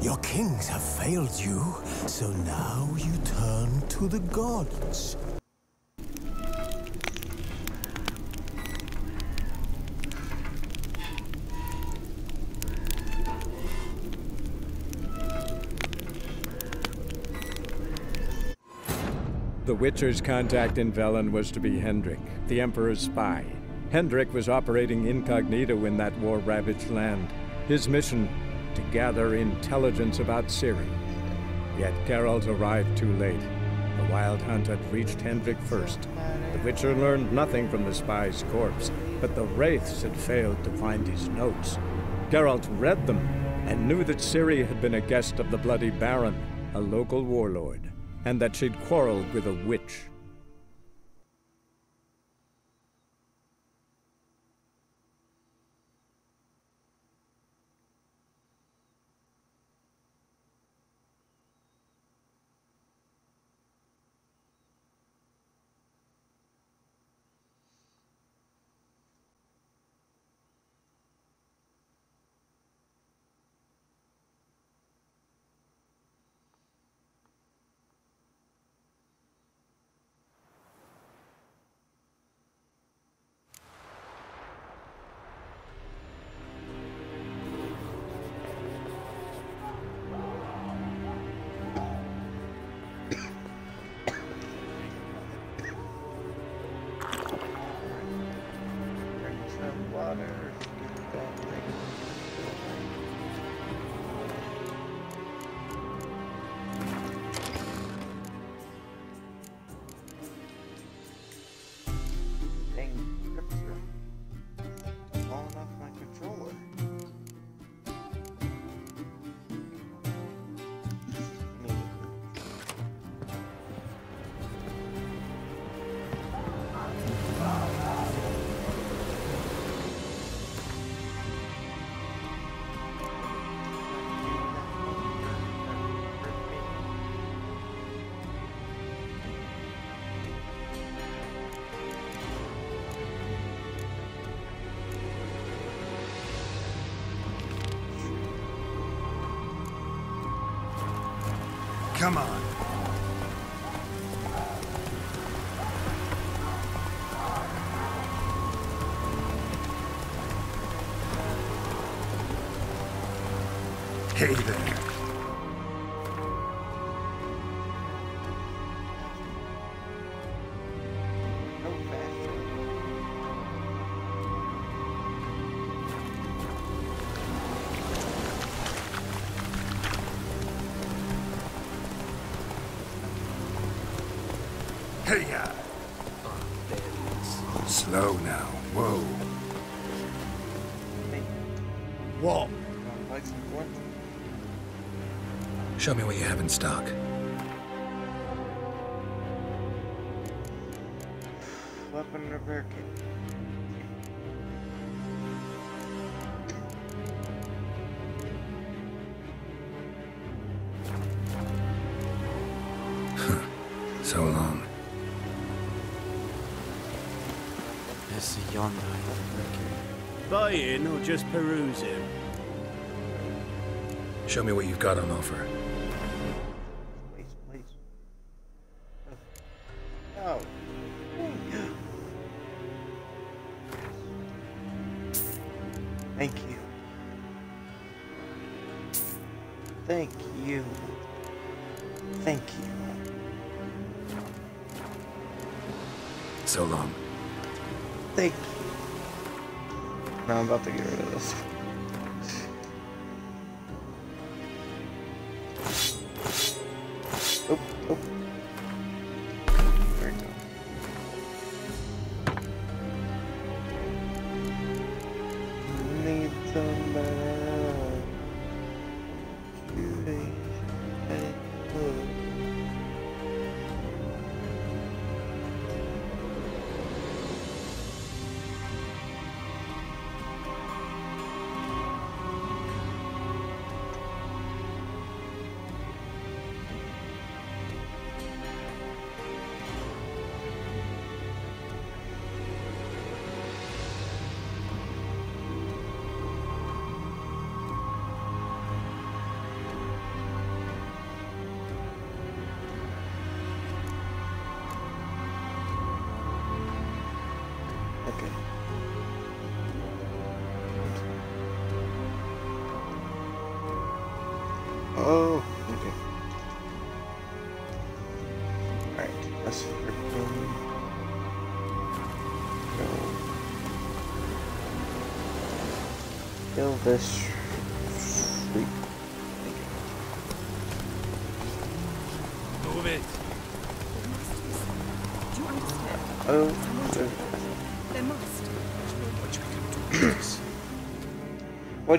Your kings have failed you, so now you turn to the gods. The Witcher's contact in Velen was to be Hendrik, the Emperor's spy. Hendrik was operating incognito in that war-ravaged land. His mission, to gather intelligence about Ciri. Yet Geralt arrived too late. The Wild Hunt had reached Hendrik first. The Witcher learned nothing from the spy's corpse, but the Wraiths had failed to find his notes. Geralt read them and knew that Ciri had been a guest of the Bloody Baron, a local warlord and that she'd quarreled with a witch. Come on. Show me what you have in stock. Weapon repair kit. So long. There's a yonder. Buying or just perusing? Show me what you've got on offer. You. Thank you. So long. Thank you. Now I'm about to get rid of this.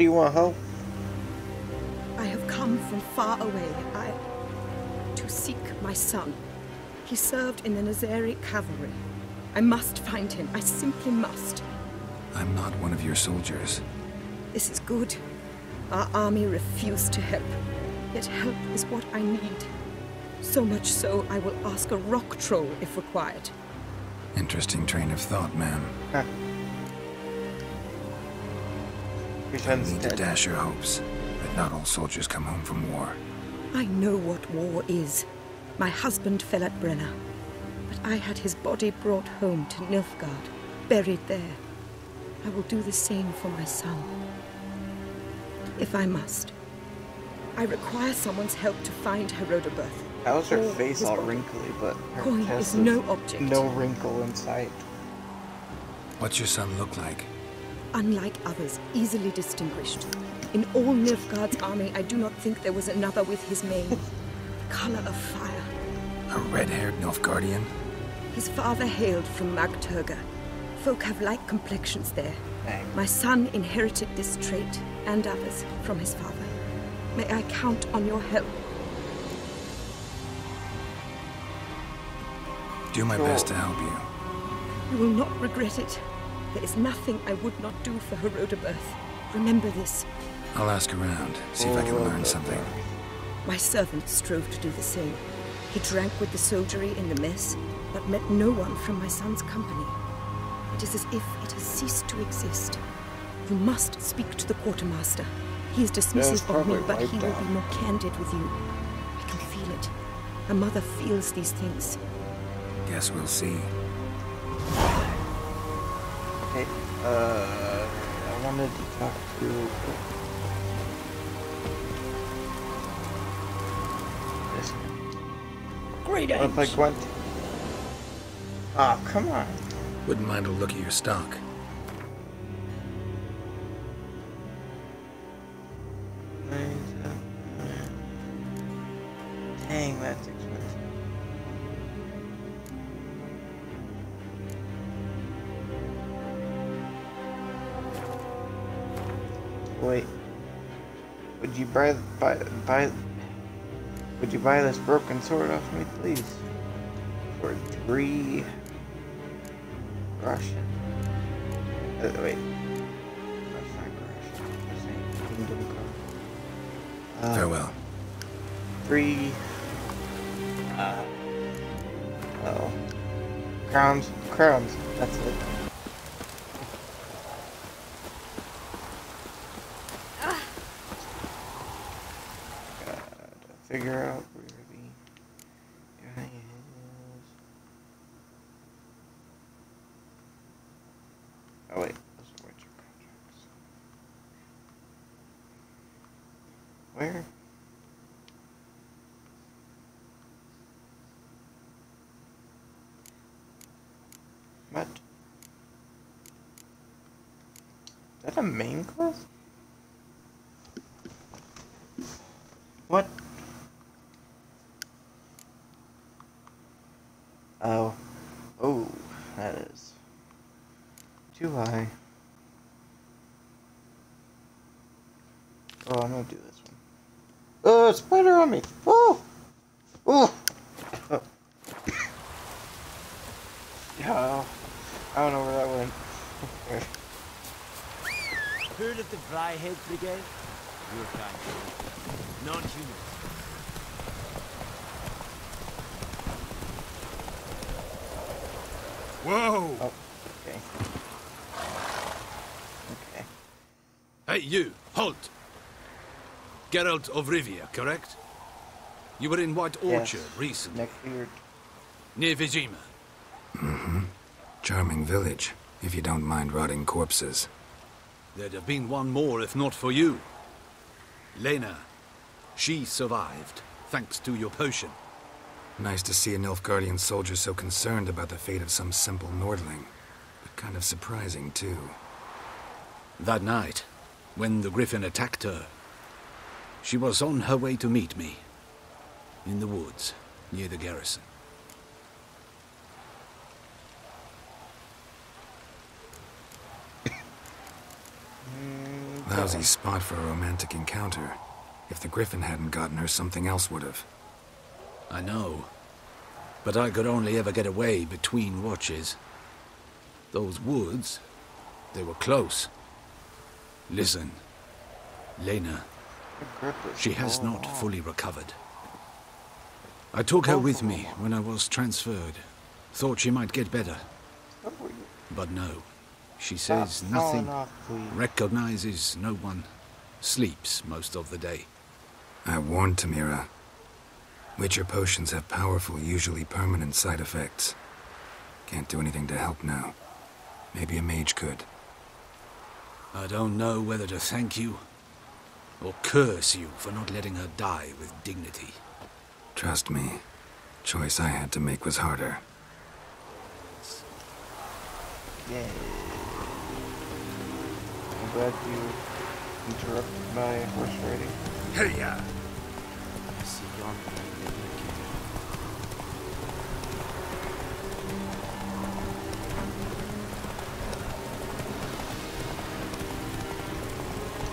Do you want, Ho? I have come from far away. I. to seek my son. He served in the Nazairi cavalry. I must find him. I simply must. I'm not one of your soldiers. This is good. Our army refused to help. Yet help is what I need. So much so, I will ask a rock troll if required. Interesting train of thought, ma'am. Huh. Your I son's need to dash your hopes that not all soldiers come home from war. I know what war is. My husband fell at Brenna, but I had his body brought home to Nilfgaard, buried there. I will do the same for my son. If I must. I require someone's help to find Herodoberth. How's her face all body. wrinkly, but her Coin chest is no object. no wrinkle in sight? What's your son look like? Unlike others, easily distinguished. In all Nilfgaard's army, I do not think there was another with his mane. the color of fire. A red-haired Nilfgaardian? His father hailed from Mag Turga. Folk have light complexions there. Dang. My son inherited this trait, and others, from his father. May I count on your help? Do my best to help you. You will not regret it. There is nothing I would not do for Herodoberth. Remember this. I'll ask around, see if I can learn something. My servant strove to do the same. He drank with the soldiery in the mess, but met no one from my son's company. It is as if it has ceased to exist. You must speak to the quartermaster. He is dismissive of me, probably but he wiped will out. be more candid with you. I can feel it. A mother feels these things. Guess we'll see. Hey, uh, I wanted to talk to. This Great What if I went? Oh, come on. Wouldn't mind a look at your stock. You buy buy buy? Would you buy this broken sword off me, please? For three Russian. Uh, wait. That's not Russian. That's a kingdom card. Uh, Farewell. three uh oh crowns crowns that's it Gotta figure out where the guy is oh wait those are Witcher contracts where What? Is that a main quest? What? Oh. Oh, that is too high. Oh, I'm gonna do this one. Oh, a spider on me! Oh! Oh! oh. Yeah, I don't know where that went. Heard of the Flyhead Brigade? Your kind. Non-human. Whoa! Oh, okay. Okay. Hey, you! Halt! Geralt of Rivia, correct? You were in White Yes. Orchard recently, Neckbeard. near Vizima. Mm-hmm. Charming village. If you don't mind rotting corpses. There'd have been one more if not for you. Lena. She survived, thanks to your potion. Nice to see a Nilfgaardian soldier so concerned about the fate of some simple Nordling. But kind of surprising, too. That night, when the Griffin attacked her, she was on her way to meet me. In the woods, near the garrison. Lousy spot for a romantic encounter. If the Griffin hadn't gotten her, something else would have. I know. But I could only ever get away between watches. Those woods, they were close. Listen, Lena, she has not fully recovered. I took her with me when I was transferred. Thought she might get better. But no. She says nothing, recognizes no one, sleeps most of the day. I warned Tamira. Witcher potions have powerful, usually permanent side effects. Can't do anything to help now. Maybe a mage could. I don't know whether to thank you or curse you for not letting her die with dignity. Trust me, choice I had to make was harder. Yay. I'm glad you interrupted my horse riding. Hey, yeah. I see yonder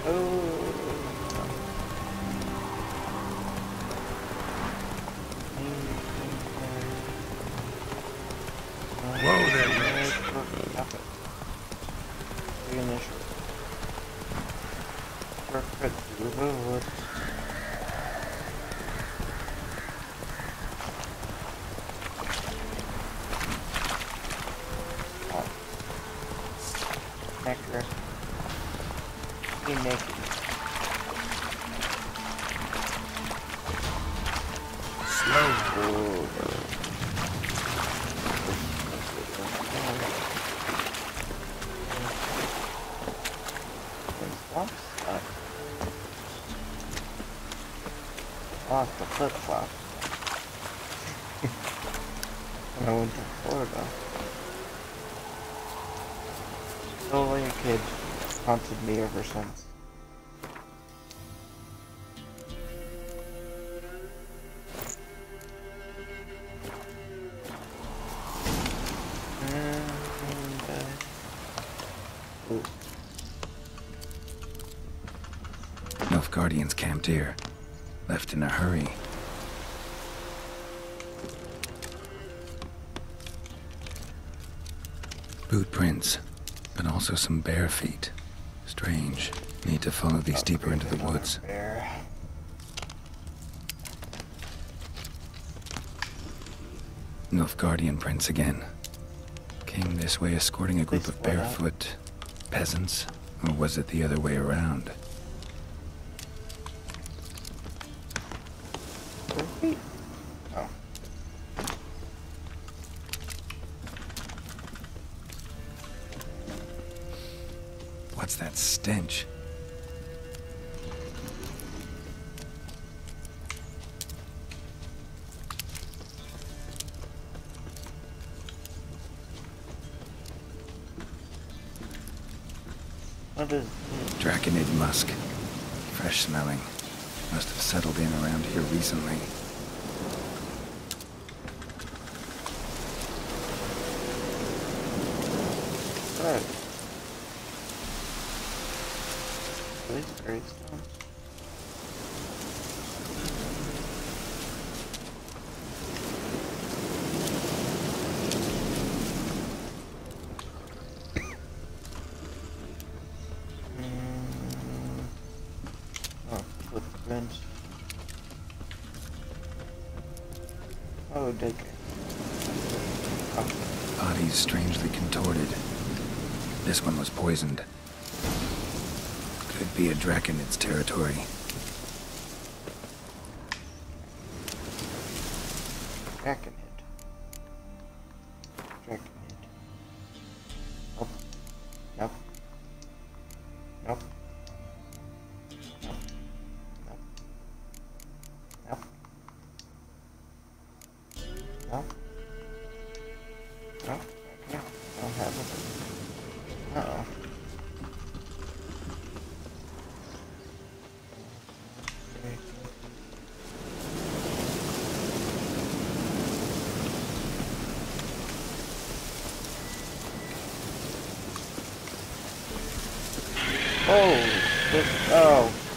Whoa flip flop. when I went to Florida. Only a kid haunted me ever since. Boot prints, but also some bare feet. Strange. Need to follow these deeper into the woods. Nilfgaardian prints again. Came this way escorting a group of barefoot peasants, or was it the other way around? Oh, this, oh.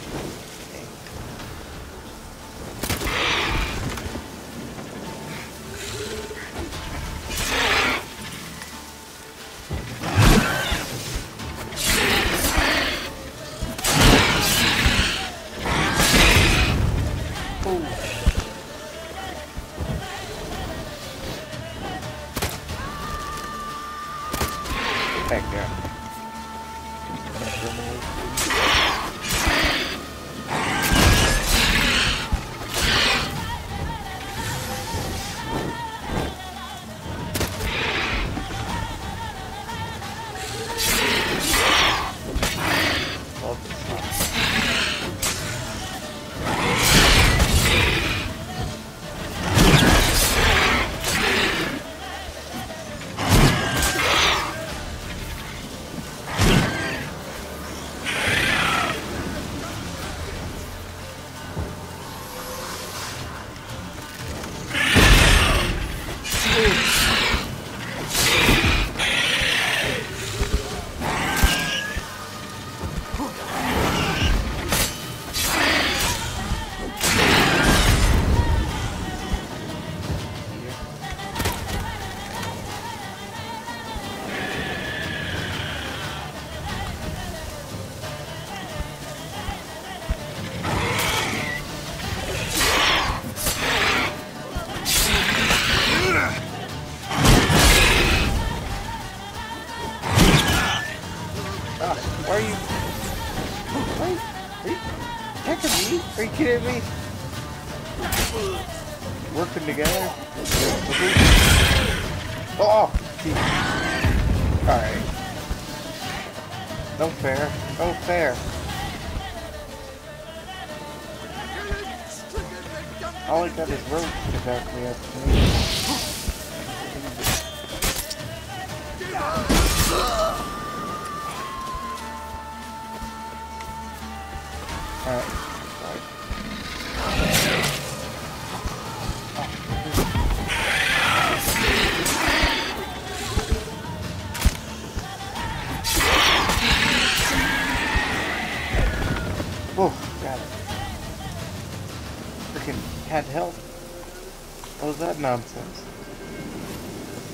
What was that nonsense?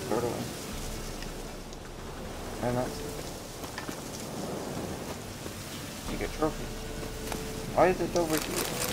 Throw it away. I'm not You get trophy. Why is it over here?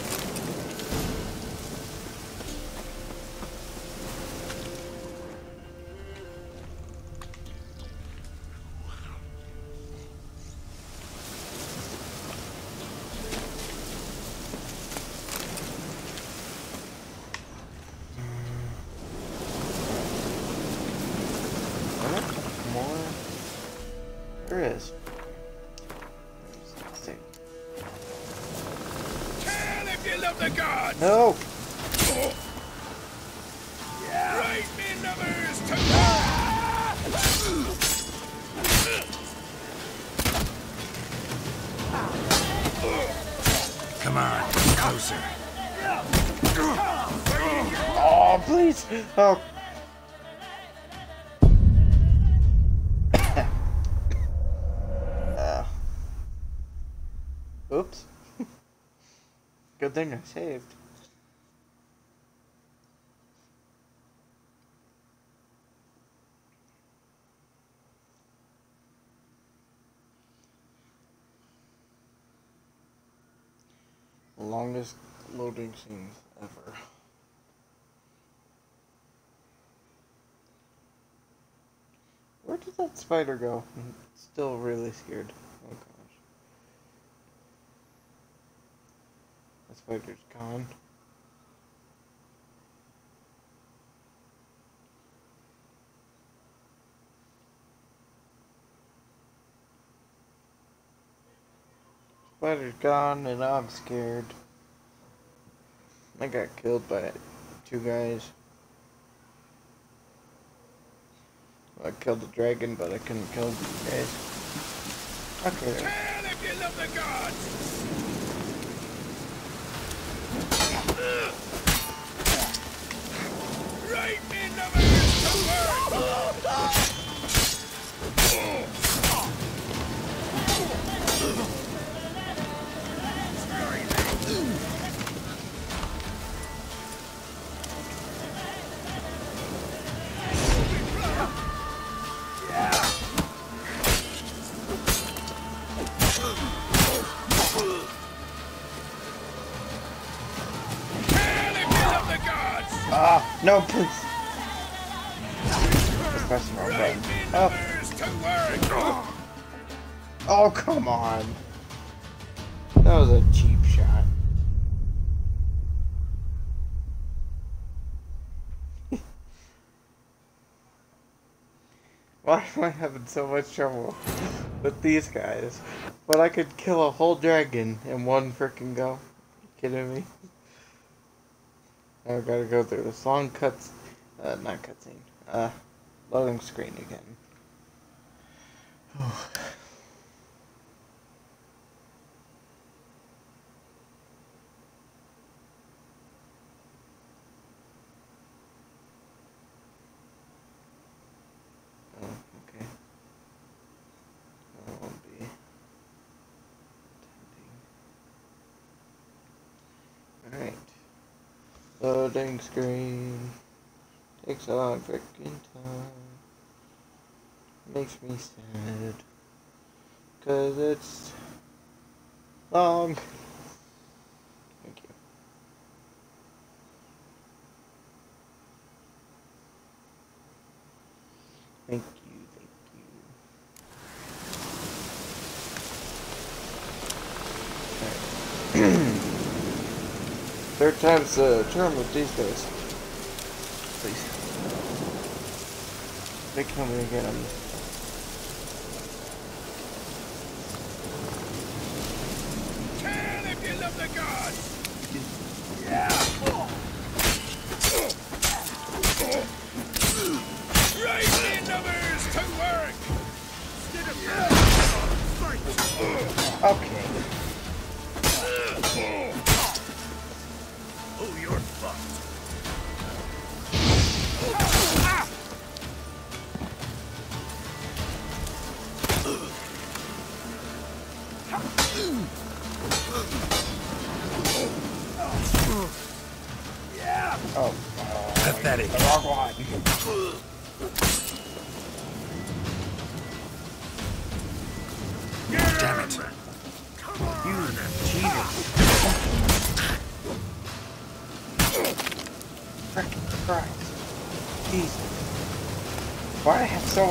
Oh. uh. Oops. Good thing I saved. Longest loading scenes ever. Where spider go? I'm still really scared. Oh gosh. That spider's gone. Spider's gone and I'm scared. I got killed by two guys. I killed the dragon, but I couldn't kill these guys. Okay. love the gods! Right the no, please. Just press the wrong button. Oh, oh, come on. That was a cheap shot. Why am I having so much trouble with these guys? But I could kill a whole dragon in one freaking go. You kidding me? I gotta go through this long cuts, uh, not cutscene, uh, loading screen again. Oh, okay. I won't be attending. Alright. Loading screen. Takes a long freaking time. Makes me sad. Cause it's long. Thank you. Thank you, thank you. Third time's the charm with these guys. Please. They kill me again. I'm Hell if you love the gods!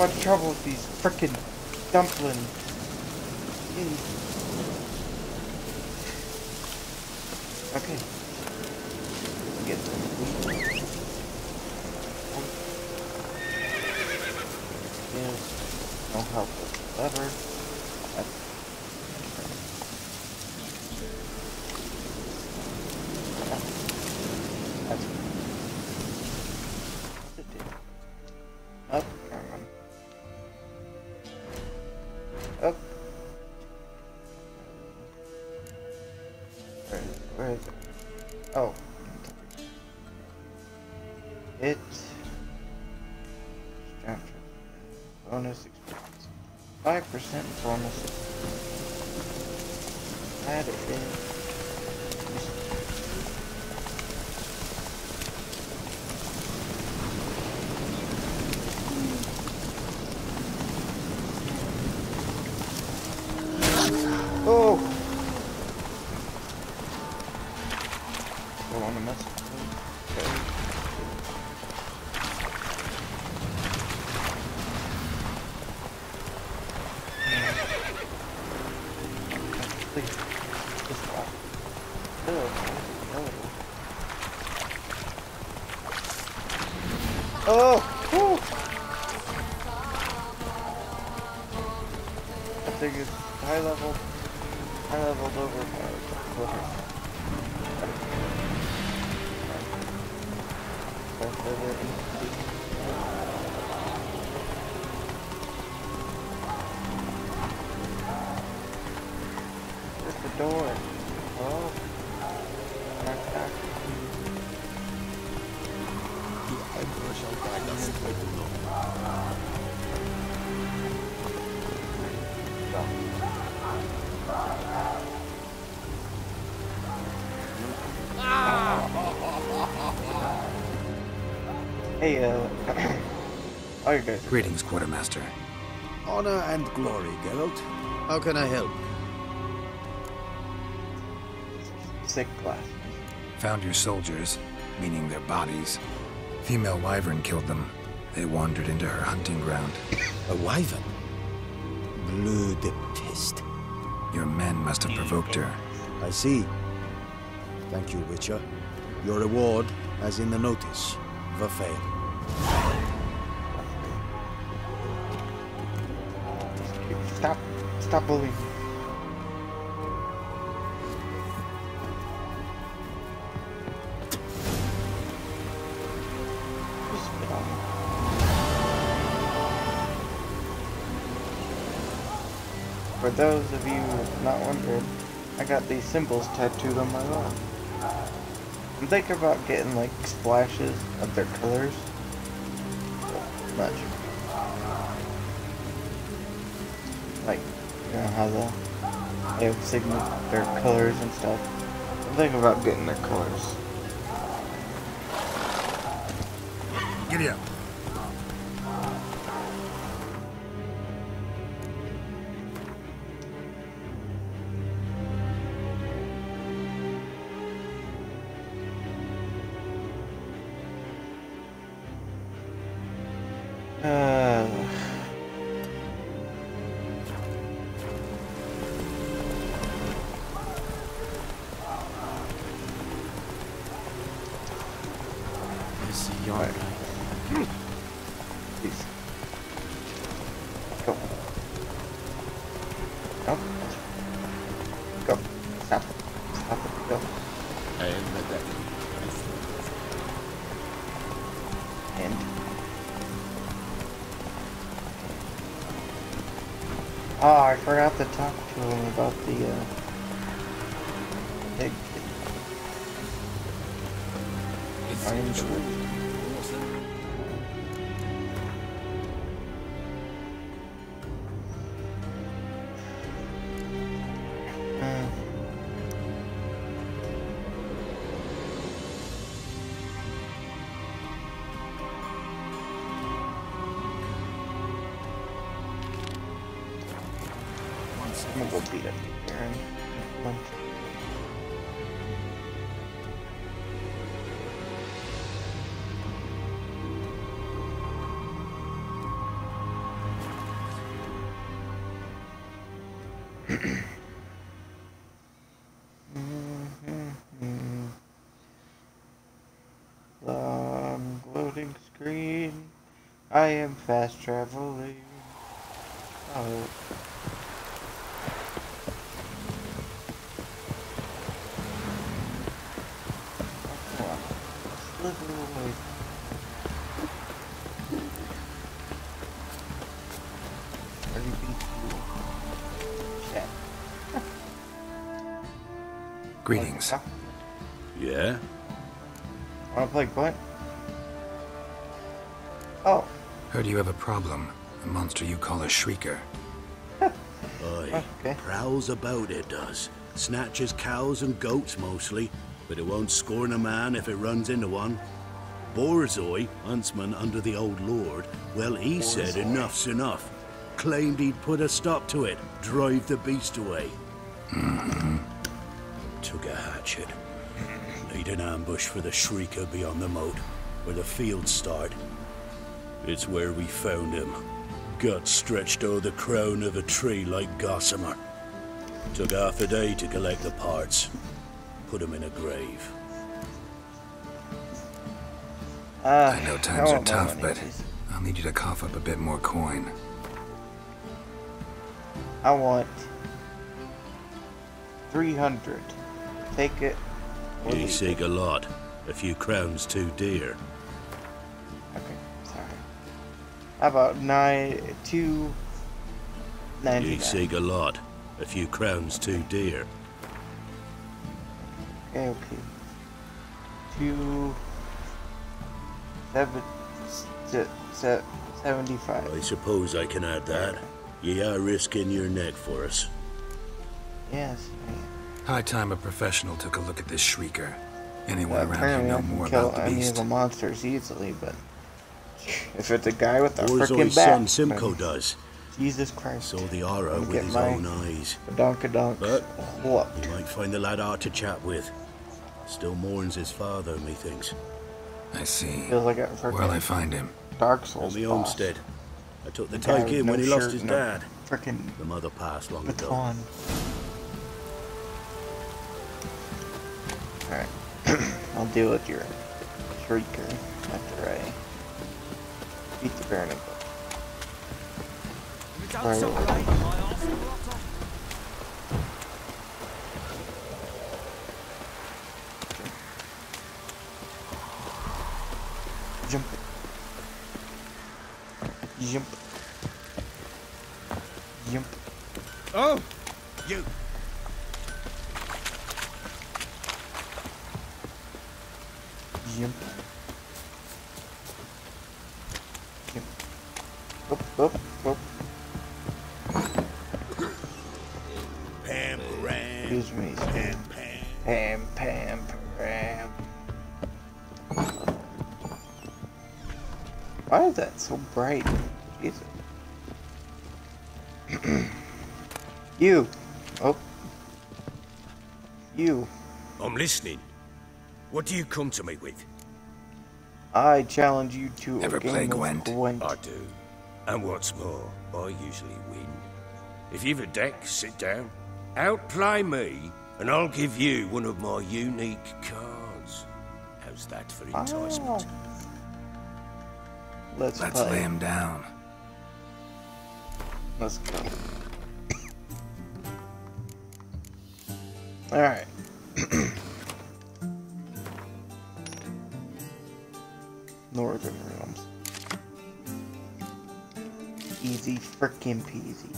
Much trouble Oh. I think it's high level, high leveled over my Hey, uh, oh, you guys. Greetings, Quartermaster. Honor and glory, Geralt. How can I help? Sick class. Found your soldiers, meaning their bodies. Female wyvern killed them. They wandered into her hunting ground. A wyvern? Blue de pest. Your men must have provoked her. I see. Thank you, Witcher. Your reward, as in the notice, Verfail. Stop bullying. For those of you not wondering, I got these symbols tattooed on my arm. I'm thinking about getting like splashes of their colors. Not sure. How the they have signal their colors and stuff. I'm thinking about getting their colors. Giddy up. Uh, I forgot to talk to him about the, uh, pig. I I am fast traveling. Oh. Come on. Slither away. Already beat you. Shit. Greetings. Yeah? Wanna play Gwent? You have a problem. A monster you call a shrieker. Aye. Oh, okay. Prowls about it does. Snatches cows and goats mostly, but it won't scorn a man if it runs into one. Borzoi, huntsman under the old lord, well, he said enough's enough. Claimed he'd put a stop to it, drive the beast away. Mm-hmm. Took a hatchet. Laid an ambush for the shrieker beyond the moat, where the fields start. It's where we found him. Gut stretched o'er the crown of a tree like gossamer. Took half a day to collect the parts. Put him in a grave. uh, I know times are tough, money, but please. I'll need you to cough up a bit more coin. I want 300. Take it. or You leave seek it. a lot. A few crowns too dear. About nine, two, You 99? seek a lot. A few crowns too dear. Okay, okay. Two. Seven. Se, se, Seventy-five. I suppose I can add that. You are risking your neck for us. Yes. High time a professional took a look at this shrieker. Anyone Well, around apparently here know more about the any beast? of the monsters easily, but if it's a guy with a Warzoi's freaking son bat, Simcoe then does. Jesus Christ. Saw the aura with get his my- own eyes. Donkadonk. But- What? You might find the lad hard to chat with. Still mourns his father, methinks. I see. Feels like a Where'll I find him? Dark On the boss. homestead. I took the Guy tyke in no when he lost his and a dad. Freaking The mother passed long ago. baton. Alright. I'll deal with your shrieker after I beat the Baron Jump. Jump. Jump. Oh! You! Jump. Jump. Up, up, up. Pam, ram, Excuse me. pam, pam. Pam, pam, pam. Why is that so bright? Jesus. you. Oh. You. I'm listening. What do you come to me with? I challenge you to Ever a game play of Gwent? Gwent. I do. And what's more, I usually win. If you've a deck, sit down. Outplay me, and I'll give you one of my unique cards. How's that for ah. enticement? Oh. Let's, Let's play. lay him down. Let's go. Alright. Northern Realms. Easy frickin' peasy.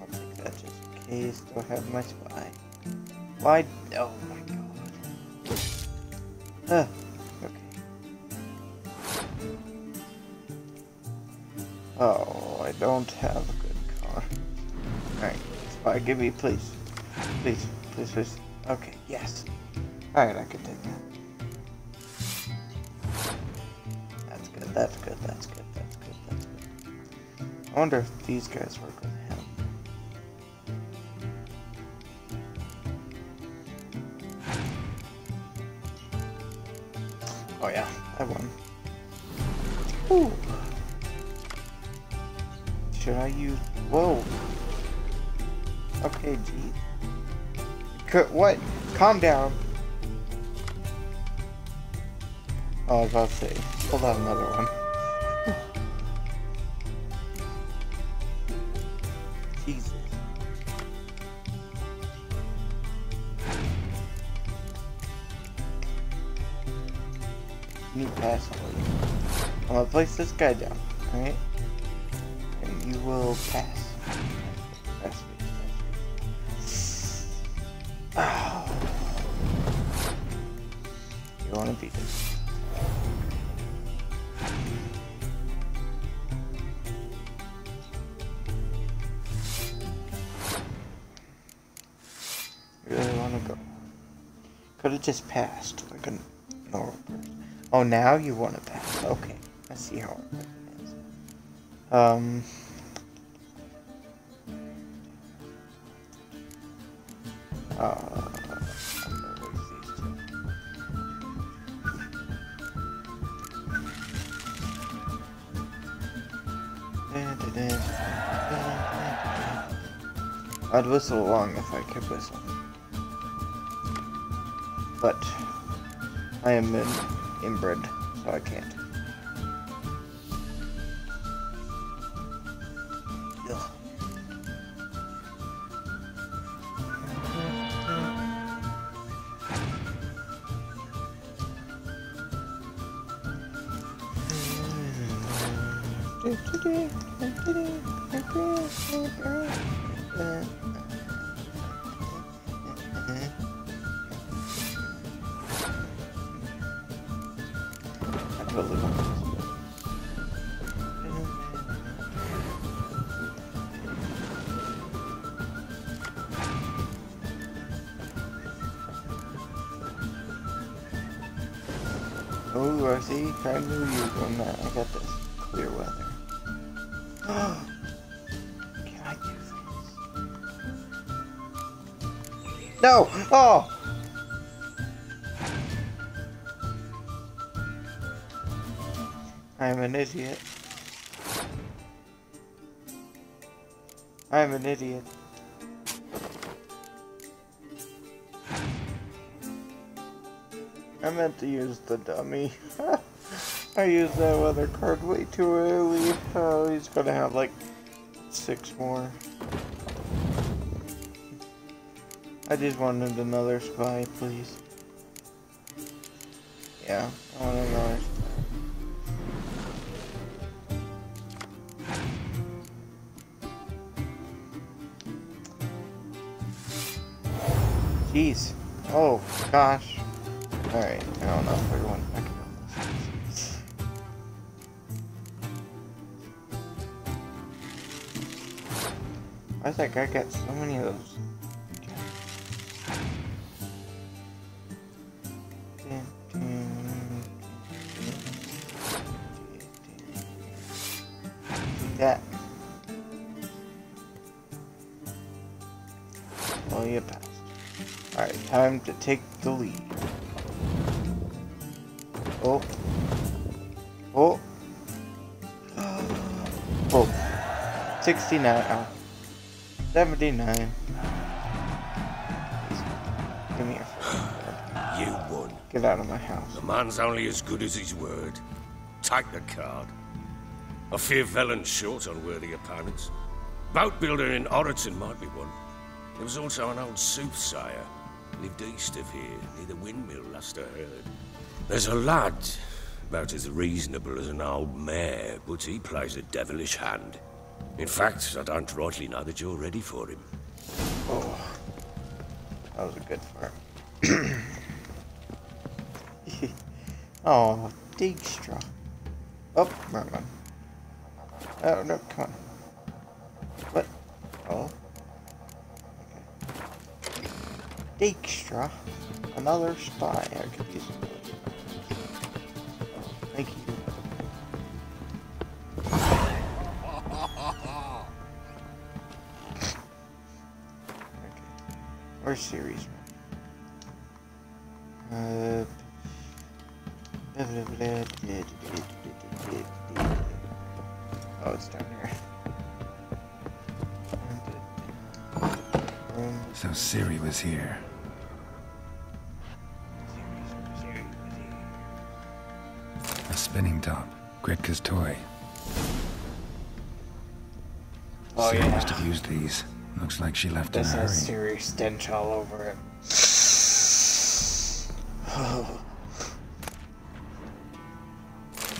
I'll take that just in case. Do I have my spy? Why? Oh my god. Huh. Okay. Oh, I don't have a good car. Alright, spy, give me, please. Please, please, please. Okay, yes. Alright, I can take I wonder if these guys work with him. Oh yeah, I won. Ooh. Should I use? Whoa. Okay. Could what? Calm down. Oh, I was about to say, pull out another one. Place this guy down, alright? And you will pass. Pass me. Oh. You wanna beat. You really wanna go? Could have just passed like a normal person. Oh, now you want to pass. Okay, I see how. Um. Uh. I'd whistle along if I could whistle. But I am an inbred, so I can't. The dummy. I used that weather card way too early. Oh, he's gonna have like six more. I just wanted another spy, please. Yeah, I want another. Jeez. Oh, gosh. Alright, I don't know if everyone. Why does that guy get so many of those? That. Oh, you passed. Alright, time to take the lead. 69. Oh. 79. Give me a You won. Get out of my house. The man's only as good as his word. Take the card. I fear Velen's short on worthy opponents. Boat builder in Oreton might be one. There was also an old soothsayer. Lived east of here, near the windmill, last I heard. There's a lad, about as reasonable as an old mare, but he plays a devilish hand. In fact, I don't rightly know that you're ready for him. Oh. That was a good fart. oh, Dijkstra. Oh, wrong one. Oh, no, come on. What? Oh. Okay. Dijkstra. Another spy. I could use series? Uh. blah, blah, blah. Oh, it's down here. So Ciri was here. A spinning top. Gretka's toy. Oh, Ciri yeah. must have used these. Looks like she left in a This hurry. has serious stench all over it.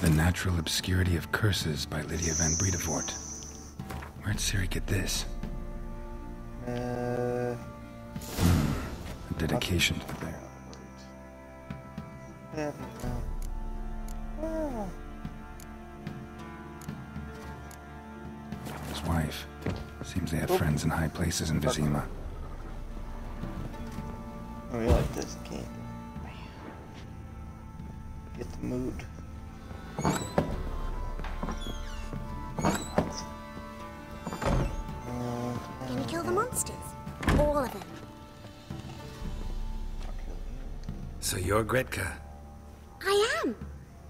The Natural Obscurity of Curses by Lydia van Bredevoort. Where'd Ciri get this? Uh, A dedication to the bear. yeah. His wife. Seems they had friends in high places in Vizima. Oh, we like this game. Get the mood. Can we kill the monsters? All of them. So you're Gretka. I am.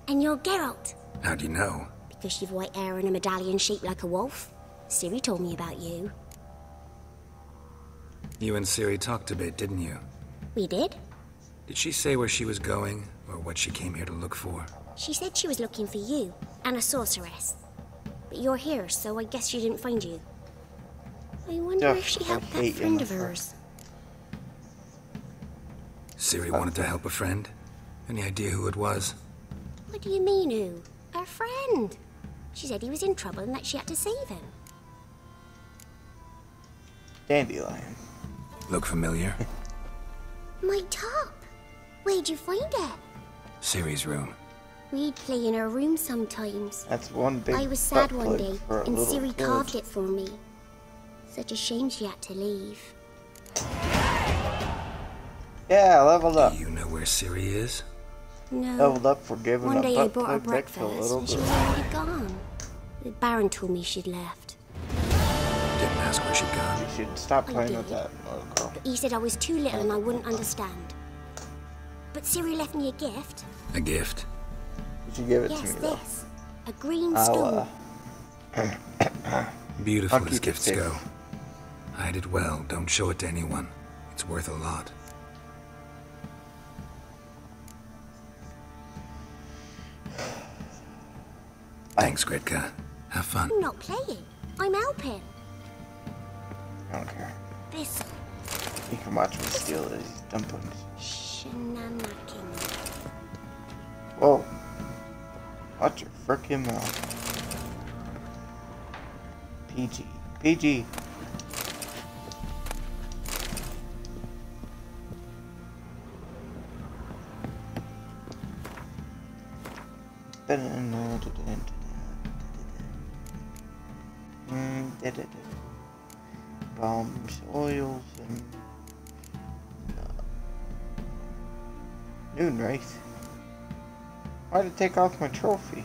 And you're Geralt. How do you know? Because you've white hair and a medallion shaped like a wolf. Ciri told me about you. You and Ciri talked a bit, didn't you? We did. Did she say where she was going, or what she came here to look for? She said she was looking for you and a sorceress. But you're here, so I guess she didn't find you. I wonder Ugh, if she helped that friend of hers. Ciri wanted to help a friend? Any idea who it was? What do you mean, who? Our friend. She said he was in trouble and that she had to save him. Dandelion. Look familiar? My top. Where'd you find it? Ciri's room. We'd play in her room sometimes. That's one big I was sad one day, and Ciri kid. carved it for me. Such a shame she had to leave. Yeah, leveled up. Do you know where Ciri is? No. leveled up for giving One a day I butt brought her plug back to a breakfast and she was already gone. The Baron told me she'd left. Didn't ask where she'd gone. You should stop I playing with that little girl. But he said I was too little and I wouldn't understand. But Ciri left me a gift. A gift. You should give it yes, to me though. this. A green stone. uh, Beautiful as gifts safe. go. Hide it well. Don't show it to anyone. It's worth a lot. Thanks, Gretka. Have fun. I'm not playing. I'm helping. I don't care. This You can watch me steal these dumplings. Whoa. Watch your frickin' mouth. PG. PG. Mm, da, da, da. Bombs, oils, and uh, noon race. Why'd it take off my trophy?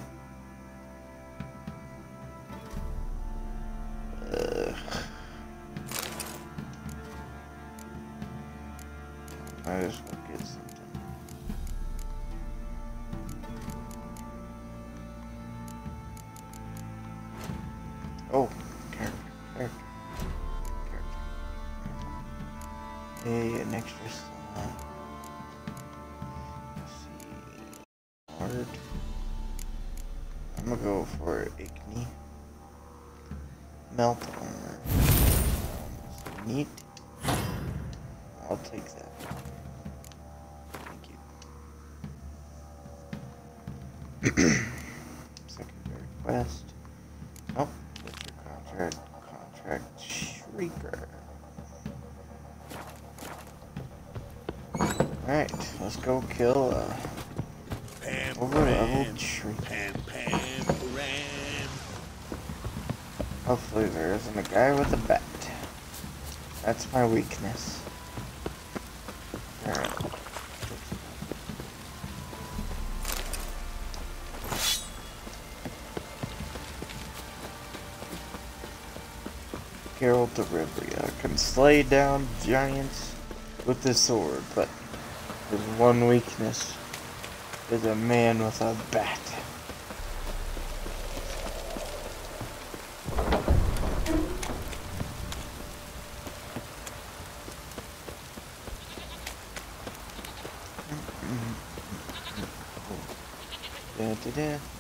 Go kill uh over leveled Shrieker. Hopefully there isn't a guy with a bat. That's my weakness. Alright. Geralt Rivia can slay down giants with his sword, but one weakness is a man with a bat.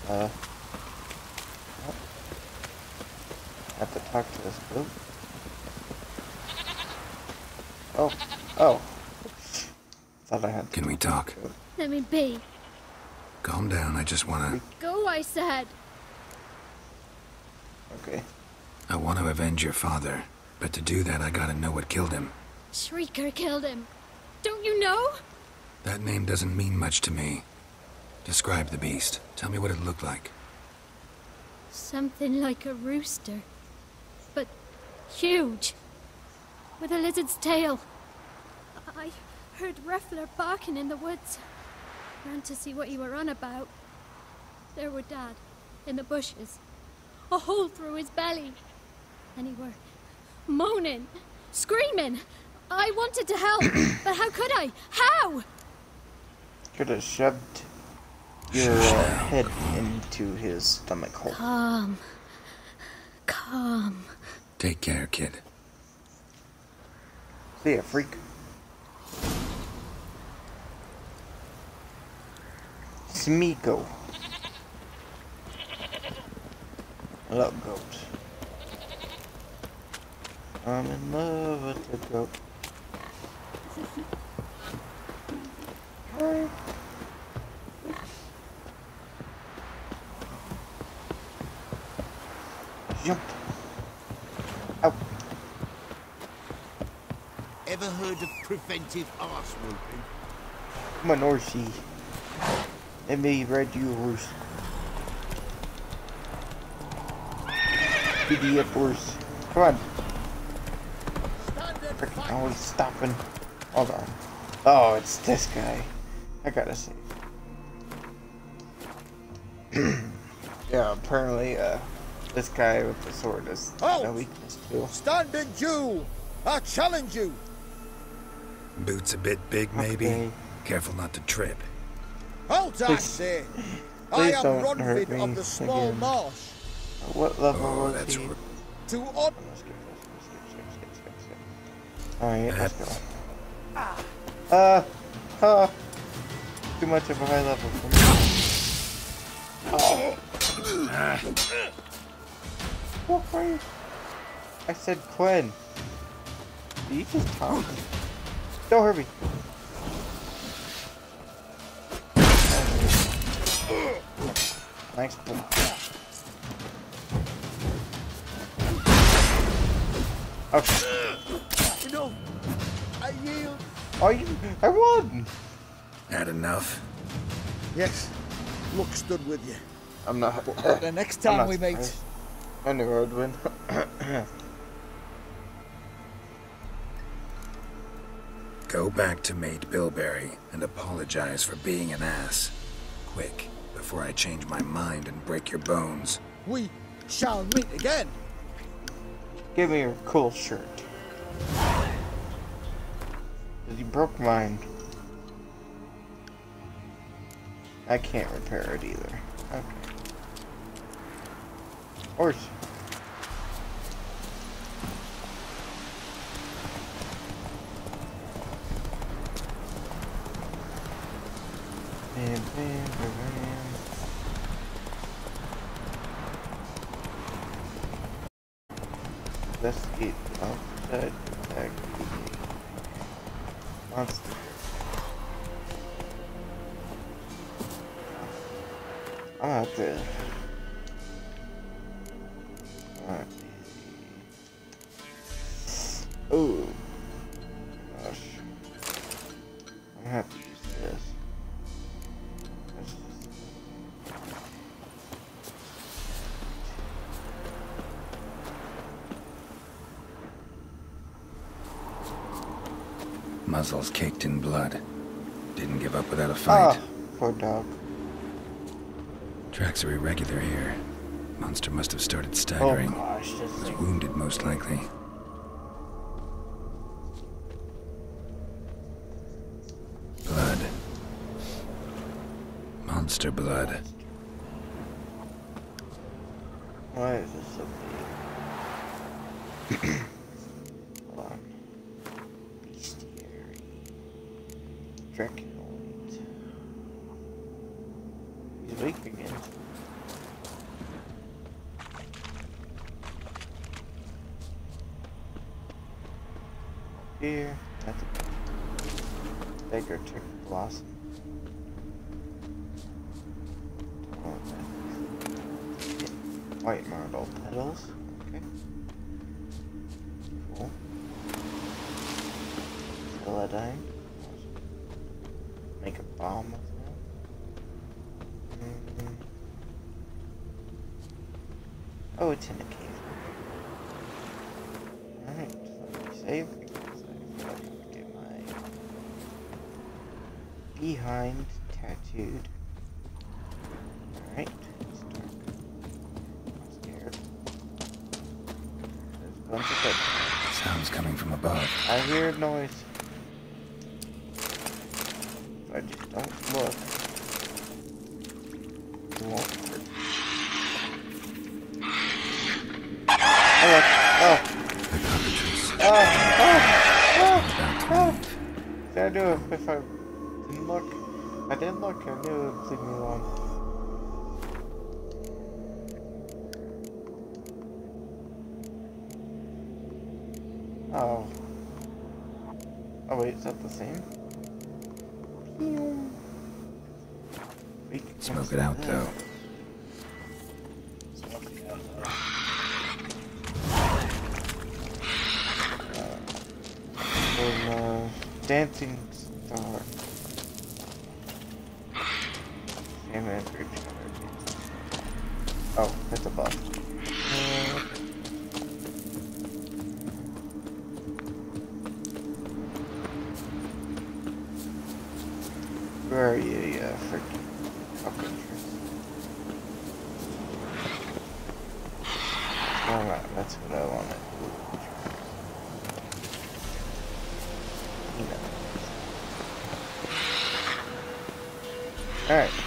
Uh, oh. have to talk to this. Oh, oh. Thought I had. Can we talk? Let me be. Calm down. I just wanna. Go, I said. Okay. I want to avenge your father. But to do that, I gotta know what killed him. Shrieker killed him. Don't you know? That name doesn't mean much to me. Describe the beast. Tell me what it looked like. Something like a rooster. But huge. With a lizard's tail. I heard Reffler barking in the woods. Ran to see what you were on about. There were Dad, in the bushes. A hole through his belly. And he were moaning, screaming. I wanted to help, but how could I? How? Could have shoved your uh, head into his stomach hole. Calm. Calm. Take care, kid. See ya, freak. Smeeko. I love goats. I'm in love with the goat. Hi. Jumped. Out. Ever heard of preventive arse whooping? Come on, Orsi. Let me read you a horse. Giddy up, horse. Come on. Frickin' I was stopping. Hold on. Oh, it's this guy. I gotta save. yeah, apparently, uh, this guy with the sword is Halt! no weakness too. Standing Jew! I challenge you! Boots a bit big, maybe? Okay. Careful not to trip. Halt, I Please- say! I am don't hurt me of the small again. marsh. What level Oh, was that's he? r- To on. Alright, let's go. Uh, uh, too much of a high level for me. What are you? I said Quinn. Did you just talk? Don't hurt me. Thanks, Quinn. Oh, Enough! I yield! you, I won! Had enough? Yes, luck stood with you. I'm not. But the next time not we meet, surprised. I knew I would win. Go back to Mate Bilberry and apologize for being an ass. Quick, before I change my mind and break your bones. we shall meet again. Give me your cool shirt. you broke mine. I can't repair it either. Okay. Horse. Bam, bam, bam, bam. Investigate the outside attack. Monster. Ah, I'm out fight. Ah, poor dog. Tracks are irregular here. Monster must have started staggering. Oh staggering. gosh, this Was thing. wounded, most likely. Blood. Monster blood. Why is this so big? Hold on. Bestiary. Draculoid. He's weak again. Here, that's a beggartick blossom. Oh, that's- White myrtle petals. Okay. Cool. Make a bomb with that. Mhm. Oh, it's in a cave. Alright, let me save because I feel like I'm gonna get my behind tattooed. Alright, it's dark. I'm scared. There's a bunch of footprints. Sounds coming from above. I hear a noise. If I just don't look, it won't hurt. Oh, look. Oh. The cockatrice. Oh. Oh. About to Oh. leave. See, I knew if, if I didn't look, if I didn't look, I knew it would leave me alone. Oh. Oh wait, is that the same? Can Smoke it out, that. though. Smoke it out, though. Uh, dancing star. Damn it. Oh, that's a bug. Where are you, you freaking... Okay. Alright, that's what I wanted. Alright.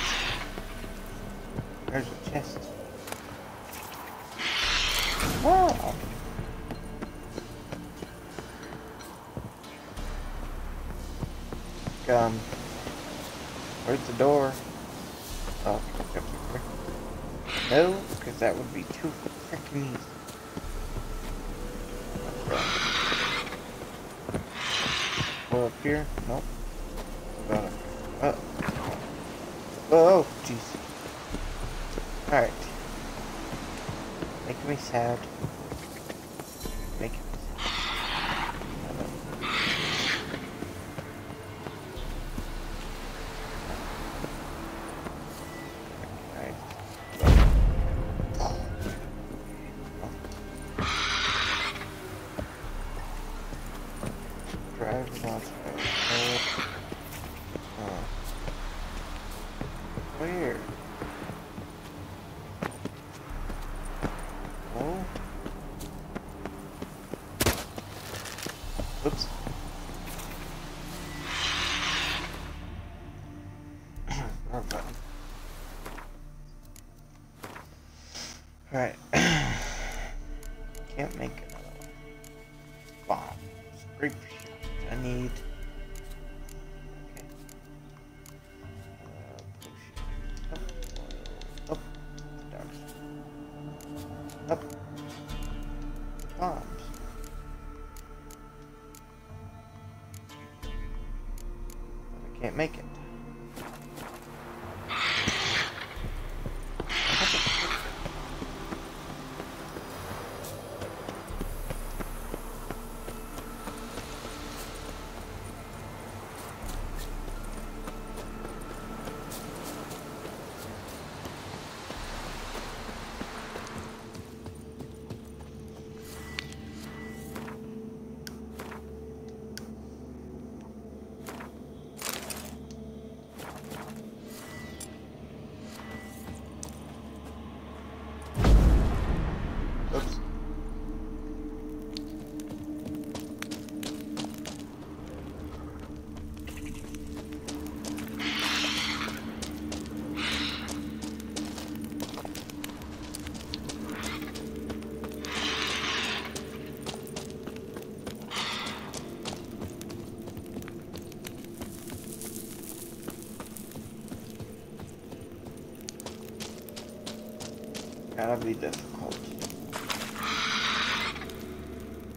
Be difficult.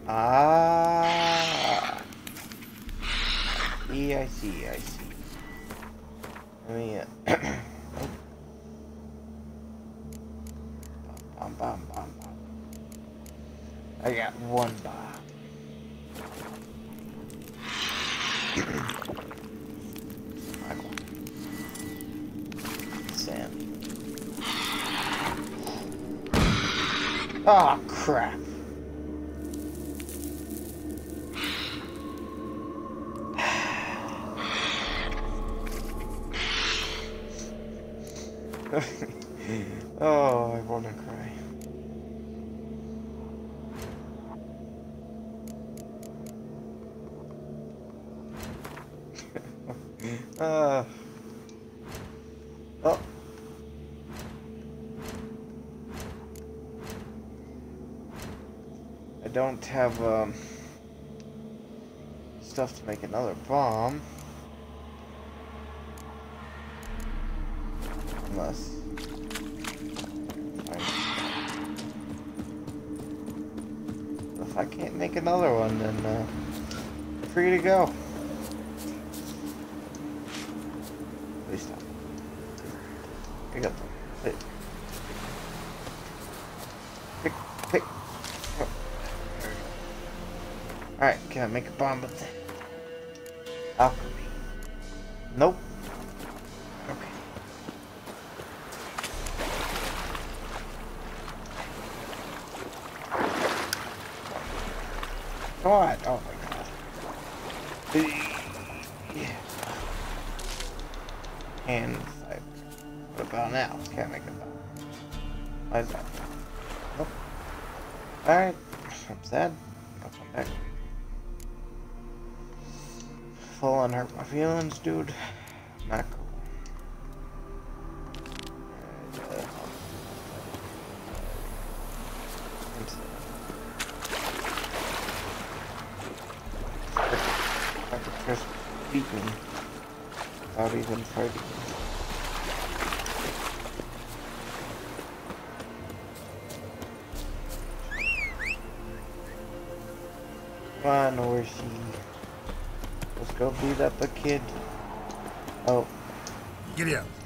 Ah. Yeah, I see, I Oh crap. oh, I want to cry. uh, oh. Don't have um, stuff to make another bomb. Unless. If I can't make another one, then uh, free to go. Please stop. Pick up. Pick. Alright, can I make a bomb with it? Alchemy. Nope. Okay. Come on. Oh feelings, dude.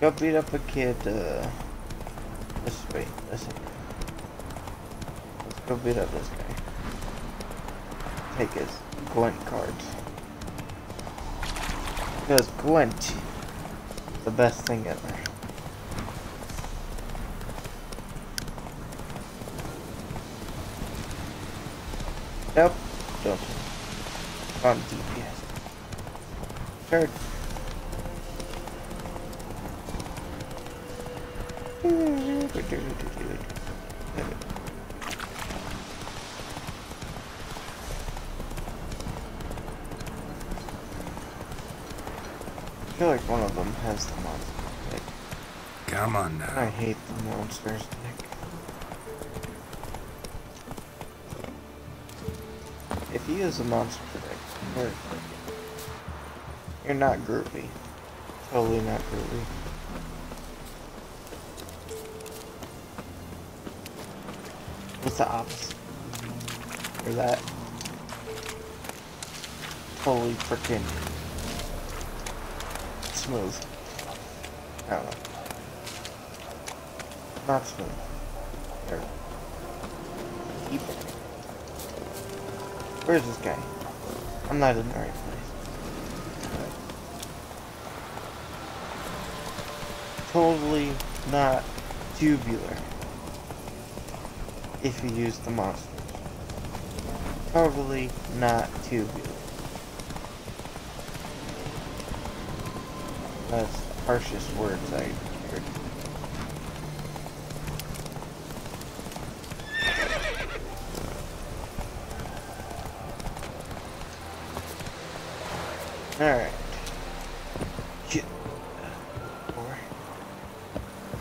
Go beat up a kid, uh... This way, this way. Let's go beat up this guy. Take his Gwent cards. Because Gwent the best thing ever. Nope. Don't. On DPS. Third. If you use a monster deck, you're, you're not groovy. Totally not groovy. What's the opposite? Or that? Totally freaking smooth. I don't know. Not smooth. Or people. Where's this guy? I'm not in the right place. Totally not tubular. If you use the monsters. Totally not tubular. That's the harshest words I heard. Alright. Shit. Four.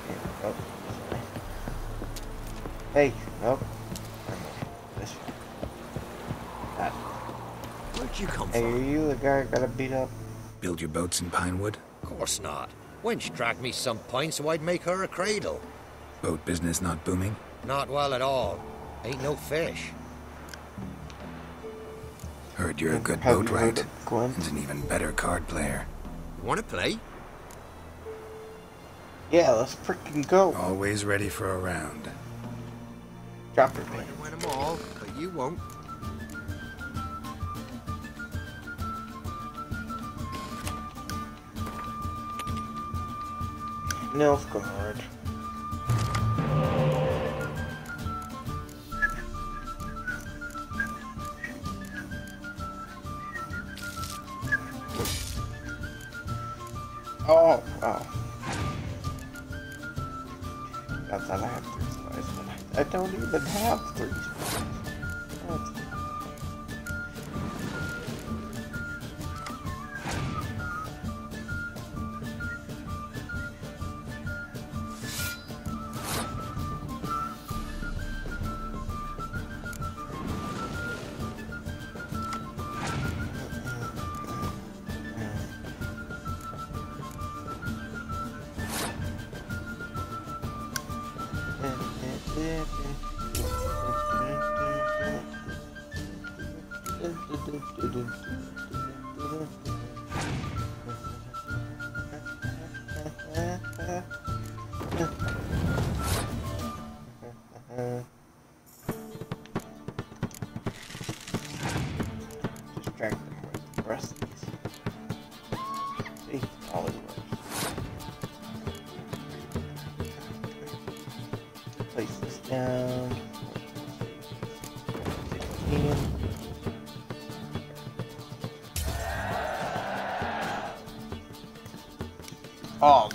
Here, oh. Hey, nope. This way. That. Where'd you come Hey, from? are you the guy I gotta beat up? Build your boats in Pinewood? Of course not. Wench dragged me some pine so I'd make her a cradle. Boat business not booming? Not well at all. Ain't no fish. Heard you're a good Have you boat right. of And an even better card player. Wanna play? Yeah, let's freaking go. Always ready for a round. Drop your Might pin. have win 'em all, but you won't. Nilfgaard.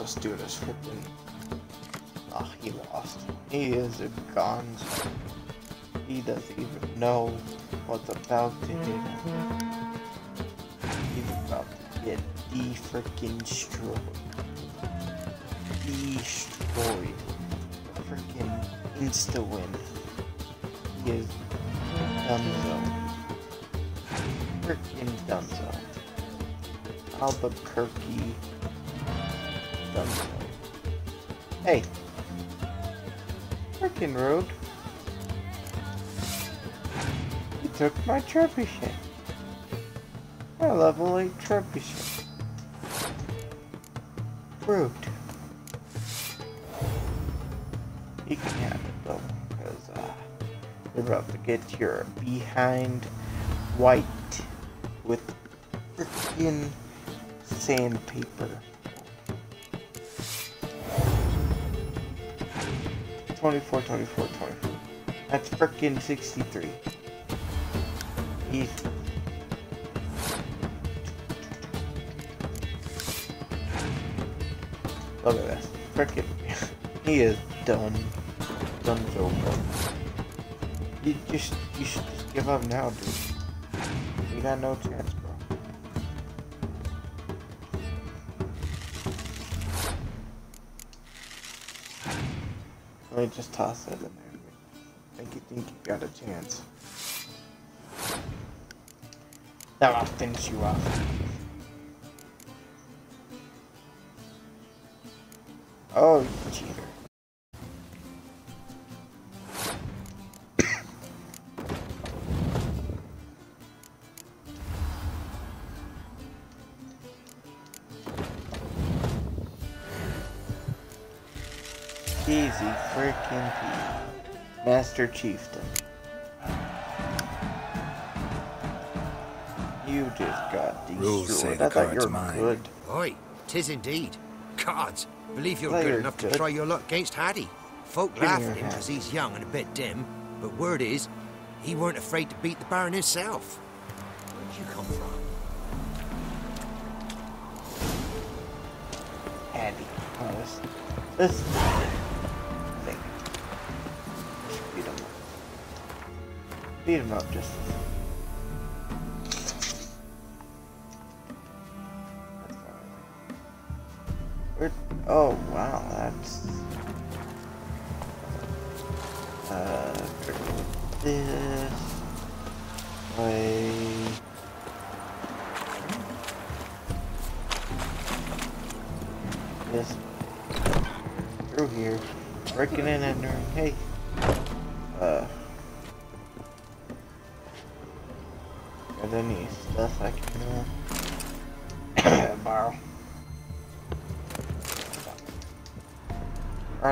This dude is freaking. Oh, ah, he lost. He is a gonzo. He doesn't even know what's about to him. He's about to get de-freaking destroyed. Destroyed. Freaking insta-win. He is donezo. Freaking donezo. Albuquerque took my trebuchet. My level 8 trebuchet. You can have it though, because uh, you're about to get your behind white with freaking sandpaper. 24, 24, 24. That's freaking 63. He is done. Done so. You just you should just give up now, dude. You got no chance, bro. Let me just toss that in there. Make you think you got a chance. Now I'll finish you off. Oh, cheater. Chieftain. You just got destroyed. Rules say the I thought you card's were mine. good. Aye, tis indeed. Cards, believe you're Well, good enough good. to try your luck against Hattie. Folk Give laugh at him because he's young and a bit dim, but word is, he weren't afraid to beat the Baron himself. Where'd you come from? Andy. Oh, this, this Beat him up just. Oh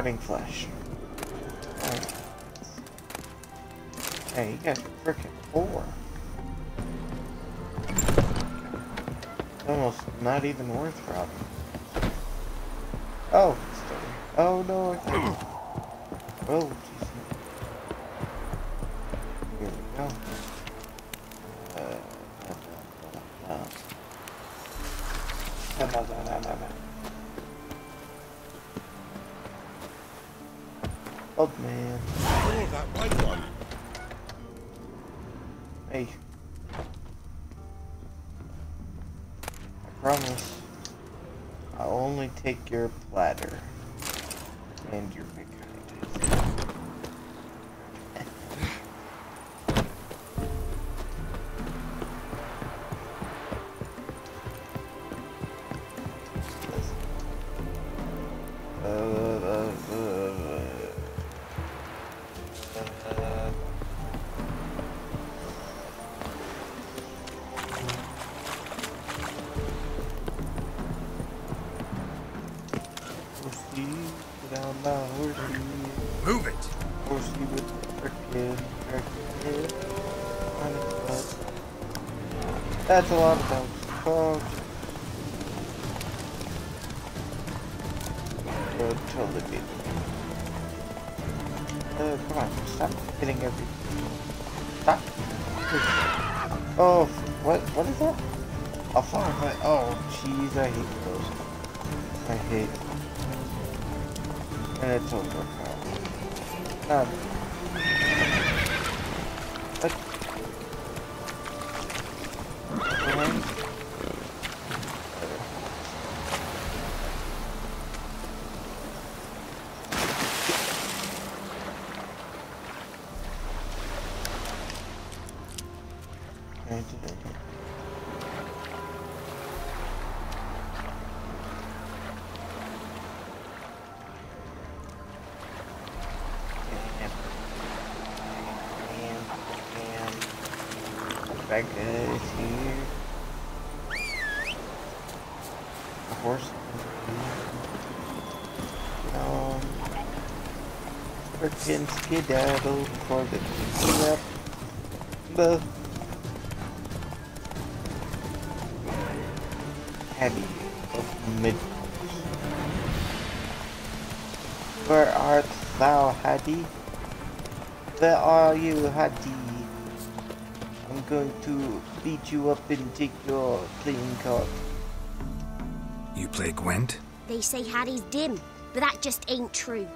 Rotting flesh. Man. Hey. I promise I'll only take your platter and your big That's a lot of dogs. Freaking skedaddle for the clean up the heavy of mid. Where art thou, Hattie? Where are you, Hattie? I'm going to beat you up and take your playing card. You play Gwent? They say Hattie's dim, but that just ain't true.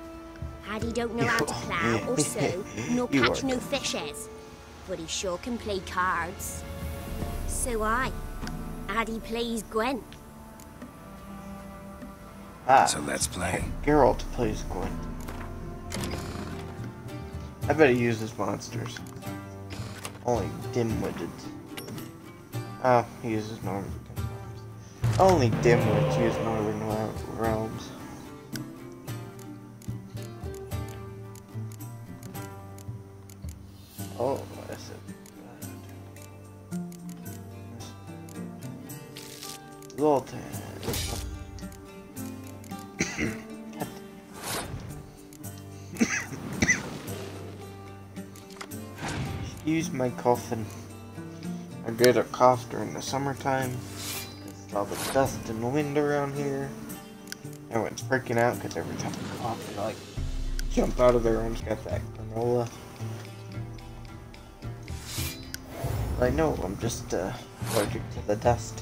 Hattie don't know how to plough or sew, nor catch no fishes. But he sure can play cards. So I. Hattie plays Gwent. Ah, So let's play. Geralt plays Gwent. I bet he uses monsters. Only dim-witted. Oh, he uses northern realms. Only dim-wits use northern realms. My coughing. I get a cough during the summertime. All the dust and wind around here. Everyone's freaking out because every time I cough, they like jump out of their rooms, got that granola. I know, I'm just uh, allergic to the dust.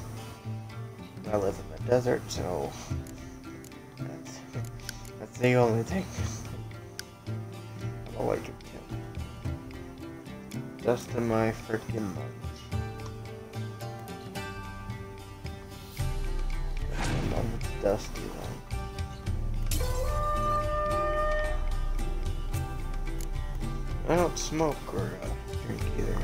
I live in the desert, so that's, that's the only thing I'm allergic to. Dust in my freaking lungs dusty lungs. I don't smoke or uh, drink either.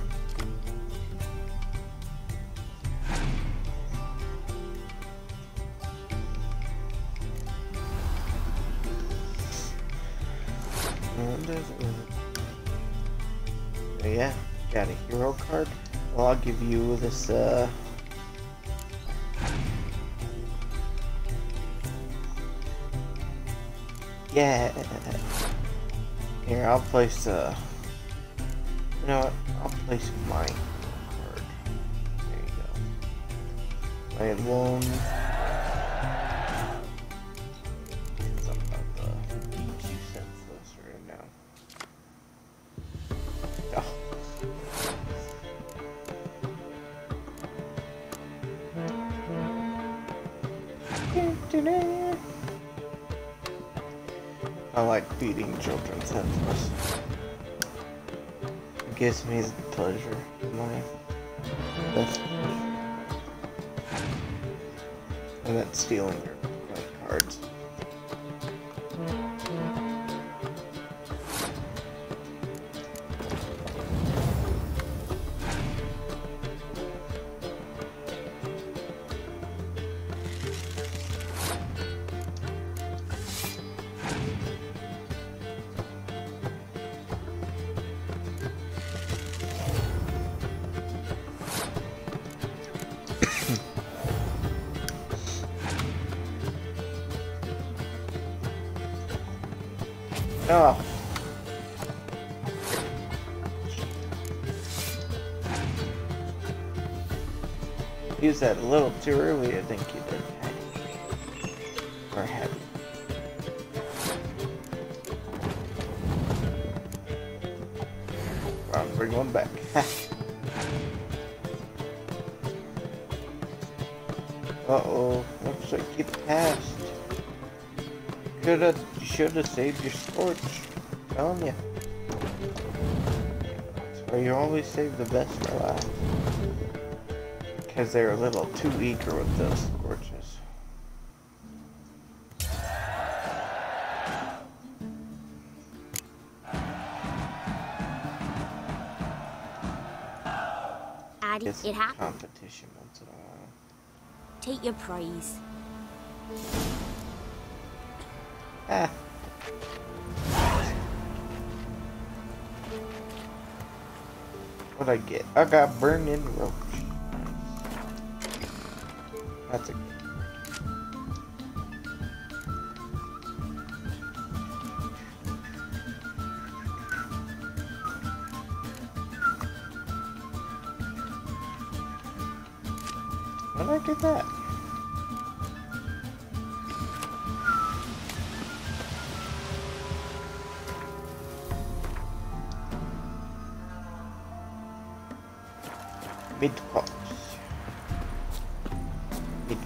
You this, uh... Yeah. Here, I'll place, uh... You know what? I'll place my card. There you go. My loan. I like feeding children senseless. It gives me the pleasure of my best pleasure. And that's stealing credit cards. That a little too early, I think you did. Or you? I'll bring one back. Uh-oh, looks like you passed. Coulda, shoulda saved your scorch. Telling ya. That's why you always save the best for last. Because they're a little too eager with those scorches. Addy, It's it happened. competition once in a while. Take your prize. Ah. What'd I get? I got burning roach. That's How did I get that? Mid cops. Mid.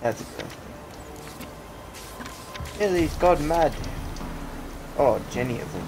That's girl. Ellie's gone mad. Oh, Jenny of the